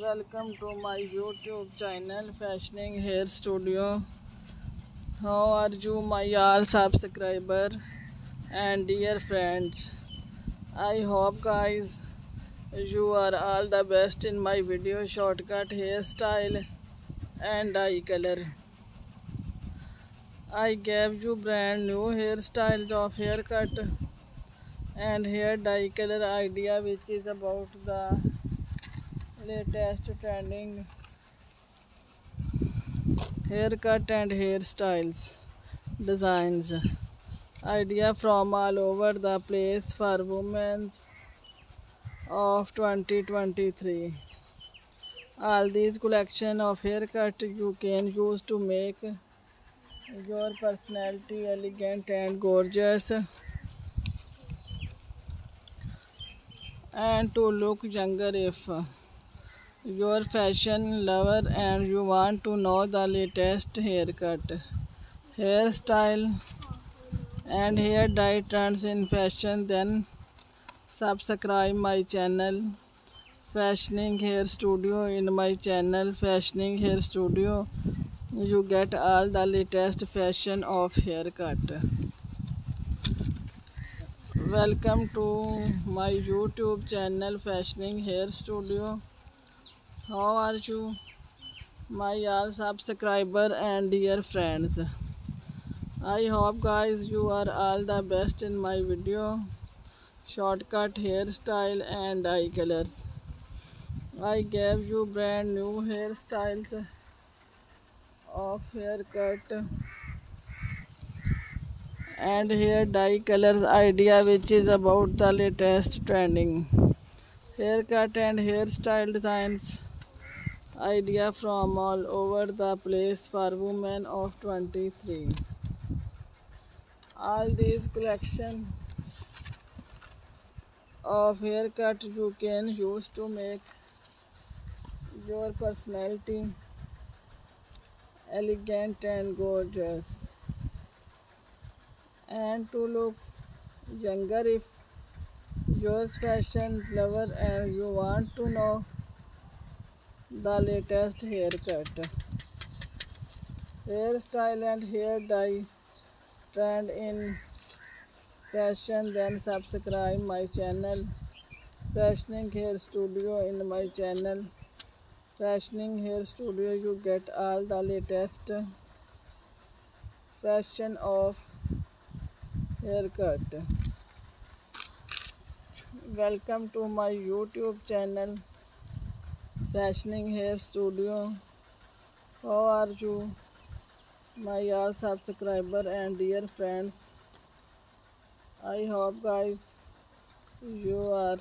welcome to my youtube channel fashioning hair studio. How are you my all subscriber and dear friends? I hope guys you are all the best in my video shortcut hairstyle and eye color. I gave you brand new hairstyles of haircut and hair dye color idea which is about the latest trending haircut and hairstyles designs. Idea from all over the place for women of 2023 all these collection of haircut you can use to make your personality elegant and gorgeous and to look younger if your fashion lover and you want to know the latest haircut. Hairstyle and hair dye trends in fashion then subscribe my channel fashioning hair studio. In my channel fashioning hair studio you get all the latest fashion of haircut. Welcome to my youtube channel fashioning hair studio how are you my all subscriber and dear friends? I hope guys you are all the best in my video. Shortcut hairstyle and eye colors. I gave you brand new hairstyles of haircut and hair dye colors idea which is about the latest trending. Haircut and hairstyle designs idea from all over the place for women of 23 all these collection of haircut you can use to make your personality elegant and gorgeous. And to look younger if you're fashion lover and you want to know the latest haircut hairstyle and hair dye trend in fashion then subscribe my channel fashioning hair studio in my channel fashioning hair studio you get all the latest fashion of haircut welcome to my youtube channel fashioning hair studio how are you my our subscriber and dear friends I hope guys you are